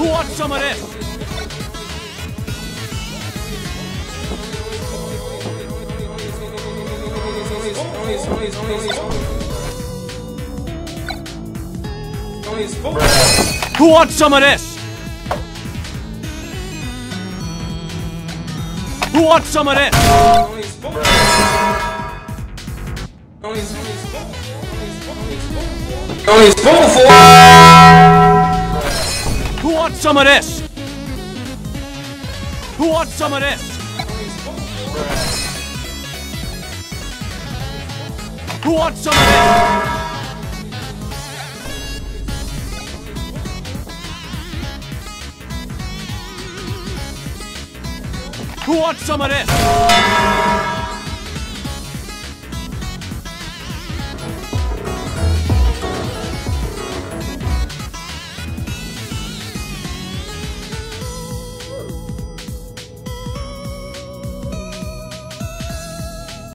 Who wants some of this? Who wants some of this? Who wants some of this? Only spoonful. Who some of this? Who wants some of this? Who wants some of this? Who wants some of this?